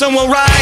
someone right.